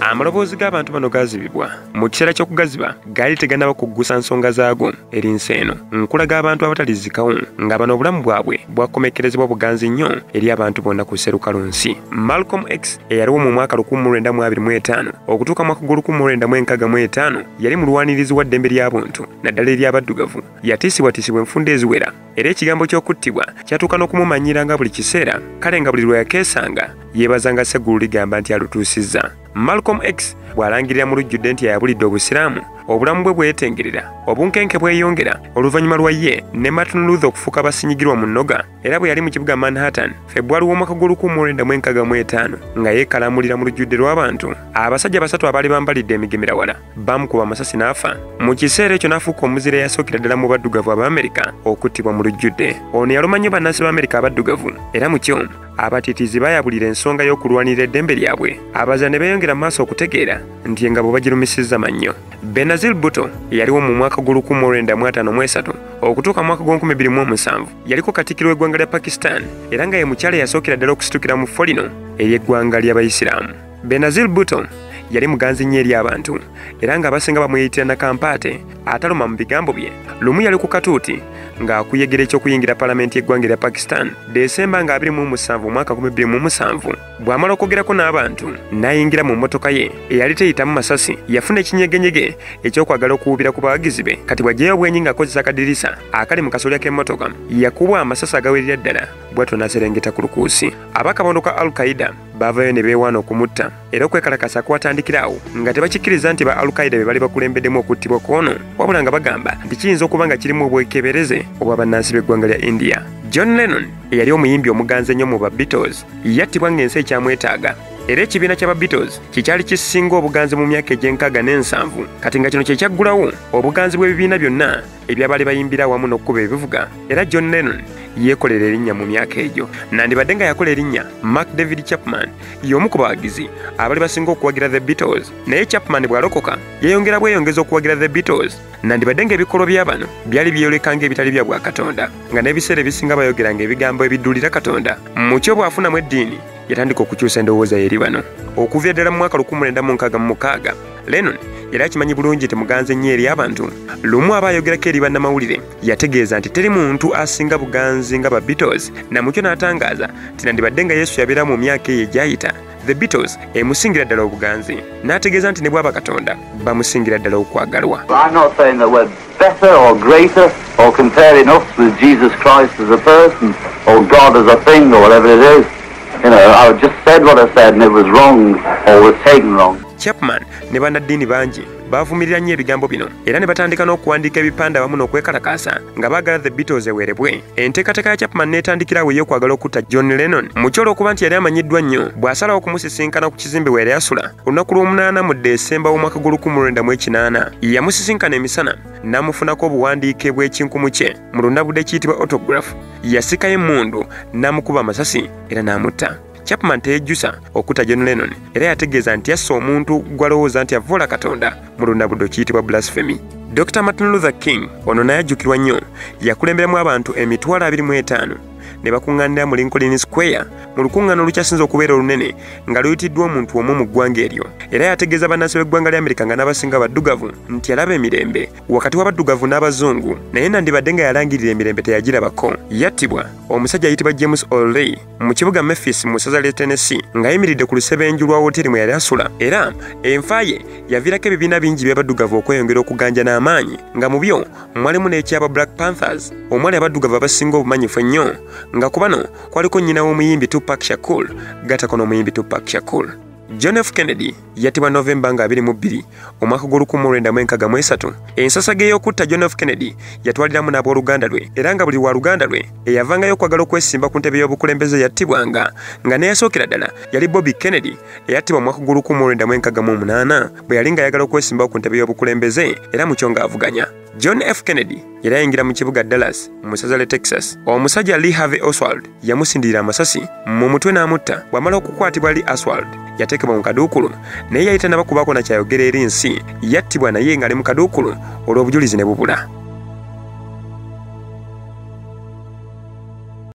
amaloboozi g'abantu bano gaazibibwa. Mu kiseera ky'okugaziba gaali tegannaba kuggusa nsonga zaago eri nsi eno. Nkulaga abantu abatalizikawo nga bano obulamu bwabwe bwakomekkerezebwa buganzi nnyo eri abantu bonna ku sserukalu nsi malcolm x eyaliwo mu mwaka 1925 okutuuka mwaka gw'1965 yali mulwanirizi wa ddembe ly'abuntu naddala ery'abaddugavu yatiisibwatiisibwa enfunda eziwera. Era ekigambo ky'okuttibwa kyatuuka n'okumumanyira nga buli kiseera kale nga buli lwe yakeesanga yeebazanga seggulu ligamba nti alutuusizza. Malcolm x bw'alangirira mu lujjudde nti yayabulidde obusiraamu obulamu bwe bweyetengerera obunkenke bweyongera. Oluvannyuma lwa ye ne martin luther okufuuka basinyigirwa mu nnoga era bwe yali mu kibuga manhattan februari w'omwaka gw'olukumi nga yeekalamulira mu lujjudde lw'abantu abasajja basatu abaali bambalidde emigemerawala bamukuba amasasi n'afa. Mu kiseera ekyo n'afuuka omuzira eyasookera ddala mu baddugavu ab'amerika okuttibwa mu lujjudde. Ono yaluma nnyo bannansi b'amerika abaddugavu era mu kyo bayabulira ensonga y'okulwanirira eddembe lyabwe. Abaza ne beeyongera mu maaso okutegeera nti engabo bagirumisizza mannyo. Benazil buto yaliwo mu mwaka gw'olukumi okutuuka mwaka gw'omukumi yaliko katikkiro w'eggwanga lya pakistan era nga ye mukyala eyasookera ddala okusitukira mu folino ery'eggwanga ly'abayisiraamu benazir buto yali muganzi nnyo eri abantu era ng'abasinga bamweyitira nakampaate ataluma mu bigambo bye. Lumu yali ku katuuti ng'akuyegera eky'okuyingira palamenti y'eggwanga erya pakistan desemba nga 27 omwaka 2007 bw'amala okwogerako n'abantu n'ayingira mu mmotoka ye eyali teyitamu masasi yafuna ekinyegenyege ekyokwagala okuwubira ku bawagizi be. Kati bw'ajjayo bwenyi ng'akozesa akadirisa akali mu kasolya k'emmotoka yakubwa amasasi agawerera ddala bw'atyo n'aserengeta ku lukuusi. Abakabondo ka al qaida baavayo ne beewaana okumutta. Era okwekalakasa kwatandikirawo nga tebakikkiriza nti ba alukaida be bali bakulembeddemu okuttibwa kwono wabula nga bagamba nti kiyinza okuba nga kirimu obwekebereze obwa bannansi b'eggwanga lya india. John lennon eyali omuyimbi omuganzi ennyo mu ba beatles yattibwa ng'ensi ekyamwetaaga. Era ekibiina kya beatles kikyali kisinga obuganzi mu myaka egy'enkaaga n'ensanvu. Kati nga kino kye kyaggulawo obuganzi bw'ebibiina byonna ebyabaali bayimbira awamu n'okkuba ebivuga. Era john lennon yeekolera erinnya mu myaka egyo. Nandibadde nga yakola erinnya mark david chapman y'omu ku bawagizi abaali basinga okuwagira the beatles. Naye chapman bw'alokoka yeyongera bweyongeza okuwagira the beatles. Nandibadde ng'ebikolwa bya bano byali byeyoleka ng'ebitali bya bwakatonda nga n'ebiseera ebisinga bayogera ng'ebigambo ebiddulira katonda. Mu kyo bw'afunamu eddiini yatandika okukyusa endowooza yeri bano. Okuva ddala mu mwaka 1966 lennon yali akimanyi bulungi nti muganzi ennyo eri abantu lumu aba ayogerako eri bannamawulire yategeeza nti teri muntu asinga buganzi nga ba beatles namukyo n'atangaaza nti nandibadde nga yesu yabeera mu myaka eyo egyayita the beatles emusingira ddala obuganzi n'ategeeza nti ne bwaba katonda bamusingira ddala okwagalwa better or greater or compare enough with Jesus Christ as a person or God as a thing or whatever it is. You know, I just said what I said and it was wrong or was taken wrong. Chapman ne bannaddiini bangi baavumirira nnyo ebigambo bino era ne batandika n'okuwandiika ebipande awamu n'okwekalakaasa nga baagala the beatles eweerebwe. Enteekateeka ya chapman n'etandikirawo ey'okwagala okutta john lennon mu kyolo okuba nti yali amanyiddwa nnyo bw'asalawo okumusisinkana ku kizimbe weyali asula olunaku lw'omunaana mu desemba w'omwaka gw'olukumi yamusisinkana emisana n'amufunako obuwandiike bw'ekinkumu kye mu lundabudde kiyitibwa autograph. Yasikayo emmundu n'amukuba amasasi era n'amutta chapman teyejjusa okutta john lennon. Era yategeeza nti yassa omuntu gw'alowooza nti avoola katonda mu lunabudde kiyitibwa blasphemy. Dr martin luther king ono naye ajjukirwa nnyo yakulemberamu abantu emitwalo 25 ne bakuŋŋaanira mu lincoln square. Mu lukuŋŋaano olukyasinza okubeera olunene nga luyitiddwa omuntu omu mu ggwanga eryo. Era yategeeza bannansi b'eggwanga lya amerika nga n'abasinga baddugavu nti alaba emirembe. Wakati w'abaddugavu n'abazungu naye nandibadde nga yalangirira emirembe teyagirabako. Yattibwa omusajja ayitibwa james olrey mu kibuga memphis mu ssaza lya tennessee ng'ayimiridde ku lusebenju lwa woteri mwe yali asula. Era enfa ye yaviirako ebibiina bingi by'abaddugavu okweyongera okuganja n'amaanyi. Nga mu byo mwalimu n'ekyaba black panthers omwali abaddugavu abasinga obumanyifu ennyo nga ku bano kwaliko nnyina w'omuyimbi tupak shakur gatako n'omuyimbi tupak shakur. John f. Kennedy yattibwa novemba nga 22 omwaka gw'olukumi ensasage ey'okutta john f. Kennedy yatwaliramu n'abooluganda lwe era nga buli wa luganda lwe eyavangayo okwagala okwesimba ku ntebe y'obukulembeze yattibwanga nga neyasookera ddala yali bobby kennedy eyattibwa omwaka gw'olukumi bwe yali ng'ayagala okwesimbawo ku ntebe y'obukulembeze era mu kyo ng'avuganya john f. Kennedy yali ayingira mu kibuga dallas mu ssaza le texas. Omusajja lee harvey oswald yamusindirira amasasi mu mutwe n'amutta. Bw'amala okukwatibwa lee oswald yateekebwa mu kaduukulu naye yali tannaba kubaako nakyayogera eri nsi. Yattibwa naye ng'ali mu kaduukulu olw'obujulizi ne bubula